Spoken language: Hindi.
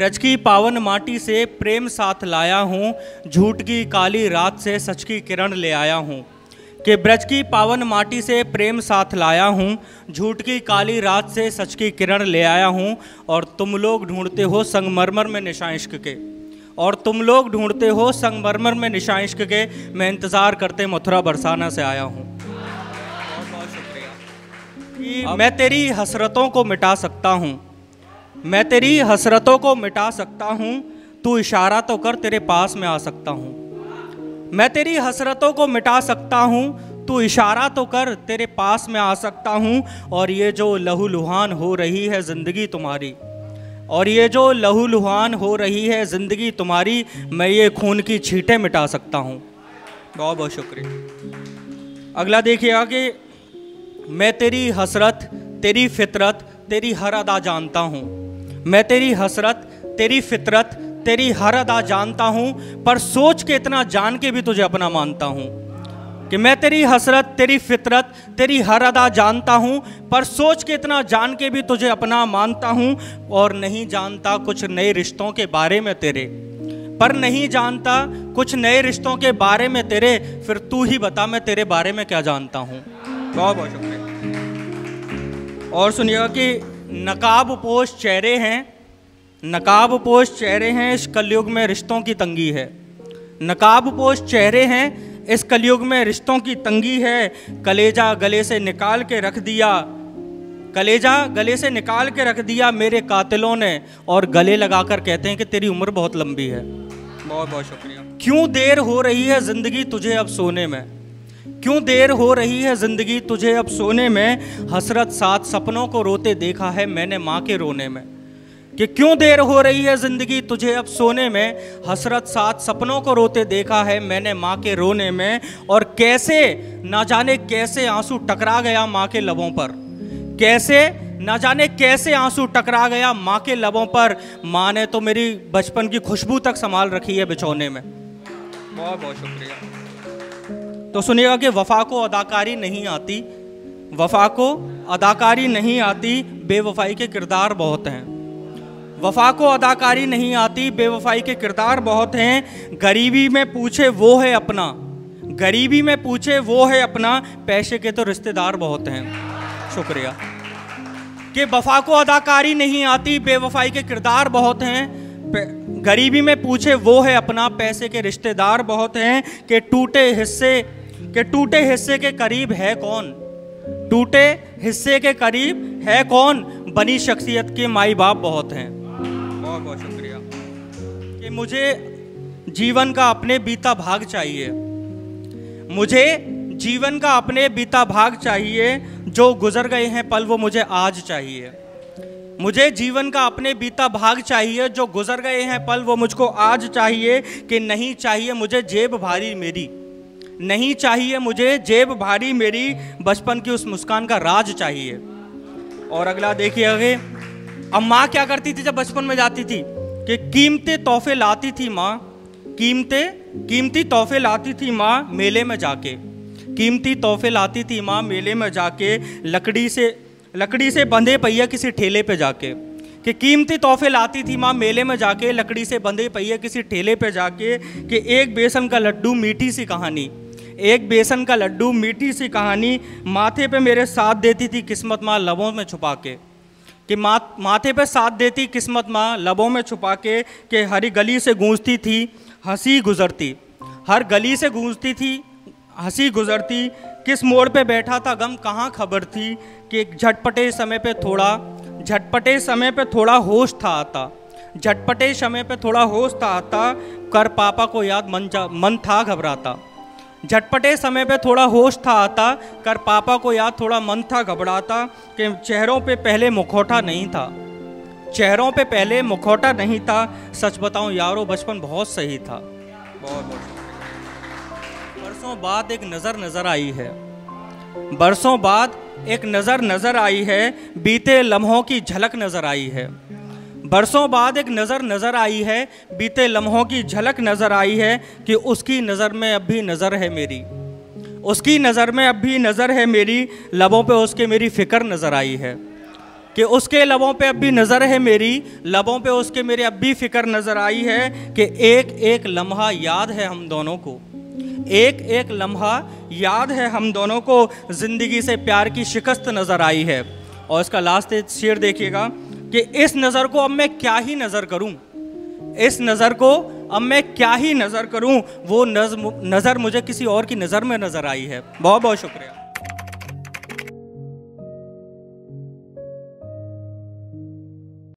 ब्रज की पावन माटी से प्रेम साथ लाया हूँ झूठ की काली रात से सच की किरण ले आया हूँ। कि ब्रज की पावन माटी से प्रेम साथ लाया हूँ झूठ की काली रात से सच की किरण ले आया हूँ और तुम लोग ढूंढते हो संगमरमर में निशा इश्क के। और तुम लोग ढूंढते हो संगमरमर में निशा इश्क के मैं इंतज़ार करते मथुरा बरसाना से आया हूँ। बहुत बहुत शुक्रिया मैं तेरी हसरतों को मिटा सकता हूँ। मैं तेरी हसरतों को मिटा सकता हूँ, तू इशारा तो कर तेरे पास में आ सकता हूँ। मैं तेरी हसरतों को मिटा सकता हूँ, तू इशारा तो कर तेरे पास में आ सकता हूँ, और ये जो लहू लुहान हो रही है ज़िंदगी तुम्हारी, और ये जो लहू लुहान हो रही है ज़िंदगी तुम्हारी, मैं ये खून की छीटें मिटा सकता हूँ। बहुत बहुत शुक्रिया। अगला देखिएगा कि मैं तेरी हसरत, तेरी फितरत, तेरी हर अदा जानता हूँ। मैं तेरी हसरत, तेरी फितरत, तेरी हर अदा जानता हूँ, पर सोच के इतना जान के भी तुझे अपना मानता हूँ। कि मैं तेरी हसरत, तेरी फितरत, तेरी हर अदा जानता हूँ, पर सोच के इतना जान के भी तुझे अपना मानता हूँ, और नहीं जानता कुछ नए रिश्तों के बारे में तेरे। पर नहीं जानता कुछ नए रिश्तों के बारे में तेरे, फिर तू ही बता मैं तेरे बारे में क्या जानता हूँ। बहुत बहुत शुक्रिया। और सुनिएगा कि नकाब पोश चेहरे हैं नकाब पोश चेहरे हैं इस कलयुग में रिश्तों की तंगी है। नकाब पोश चेहरे हैं इस कलयुग में रिश्तों की तंगी है। कलेजा गले से निकाल के रख दिया कलेजा गले से निकाल के रख दिया मेरे कातिलों ने और गले लगाकर कहते हैं कि तेरी उम्र बहुत लंबी है। बहुत बहुत शुक्रिया। क्यों देर हो रही है ज़िंदगी तुझे अब सोने में? क्यों देर हो रही है ज़िंदगी तुझे अब सोने में? हसरत साथ सपनों को रोते देखा है मैंने माँ के रोने में। कि क्यों देर हो रही है ज़िंदगी तुझे अब सोने में? हसरत साथ सपनों को रोते देखा है मैंने माँ के रोने में। और कैसे? ना जाने कैसे आँसू टकरा गया माँ के लबों पर। कैसे? ना जाने कैसे आँसू टकरा गया माँ के लबों पर। माँ ने तो मेरी बचपन की खुशबू तक संभाल रखी है बिछौने में। बहुत बहुत शुक्रिया। तो सुनिएगा कि वफा को अदाकारी नहीं आती। वफा को अदाकारी नहीं आती, बेवफाई के किरदार बहुत हैं। वफा को अदाकारी नहीं आती, बेवफाई के किरदार बहुत हैं। गरीबी में पूछे वो है अपना। गरीबी में पूछे वो है अपना, पैसे के तो रिश्तेदार बहुत हैं। शुक्रिया। कि वफा को अदाकारी नहीं आती, बेवफाई के किरदार बहुत हैं। गरीबी में पूछे, वो है अपना पैसे के रिश्तेदार बहुत हैं कि टूटे हिस्से, के टूटे हिस्से के करीब है कौन? टूटे हिस्से के करीब है कौन? बनी शख्सियत के माई बाप बहुत हैं। बहुत बहुत शुक्रिया। कि मुझे जीवन का अपने बीता भाग चाहिए। मुझे जीवन का अपने बीता भाग चाहिए, जो गुजर गए हैं पल वो मुझे आज चाहिए। मुझे जीवन का अपने बीता भाग चाहिए, जो गुजर गए हैं पल, वो मुझको आज चाहिए कि नहीं चाहिए मुझे जेब भारी मेरी। नहीं चाहिए मुझे जेब भारी मेरी, बचपन की उस मुस्कान का राज चाहिए। और अगला देखिए आगे, अब माँ क्या करती थी जब बचपन में जाती थी? कि कीमती तोहफे लाती थी माँ, कीमते, कीमती तोहफे लाती थी माँ मेले में जाके। कीमती तोहफे लाती थी माँ मेले में जाके, लकड़ी से लकड़ी से बंधे पहिया किसी ठेले पे जाके। कि कीमती तोहफे लाती थी माँ मेले में जाके, लकड़ी से बंधे पहिए किसी ठेले पे जाके, कि एक बेसन का लड्डू मीठी सी कहानी। एक बेसन का लड्डू मीठी सी कहानी माथे पे मेरे साथ देती थी किस्मत माँ लबों में छुपा के कि मा, माथे पे साथ देती किस्मत माँ लबों में छुपा के कि हरी गली से गूंजती थी, हँसी गुजरती। हर गली से गूंजती थी हँसी गुजरती। किस मोड़ पे बैठा था गम, कहाँ खबर थी कि झटपटे समय पे थोड़ा, झटपटे समय पे थोड़ा होश था आता। झटपटे समय पे थोड़ा होश था आता, कर पापा को याद मन मन था घबराता। झटपटे समय पे थोड़ा होश था आता, कर पापा को याद थोड़ा मन था घबराता कि चेहरों पे पहले मुखौटा नहीं था। चेहरों पे पहले मुखौटा नहीं था, सच बताऊँ यारो, बचपन बहुत सही था। बहुत बहुत बरसों बाद एक नज़र नज़र आई है। बरसों बाद एक नज़र नज़र आई है, बीते लम्हों की झलक नज़र आई है। बरसों बाद एक नज़र नज़र आई है, बीते लम्हों की झलक नज़र आई है कि उसकी नज़र में अब भी नज़र है मेरी। उसकी नज़र में अब भी नज़र है मेरी, लबों पे उसके मेरी फ़िक्र नज़र आई है। कि उसके लबों पे अब भी नज़र है मेरी, लबों पे उसके मेरे अब भी फ़िक्र नज़र आई है कि एक एक लम्हा याद है हम दोनों को। एक एक लम्हा याद है हम दोनों को, ज़िंदगी से प्यार की शिकस्त नज़र आई है। और इसका लास्ट शेर देखिएगा कि इस नज़र को अब मैं क्या ही नज़र करूँ? इस नज़र को अब मैं क्या ही नज़र करूँ? वो नज़र मुझे किसी और की नज़र में नज़र आई है। बहुत बहुत शुक्रिया।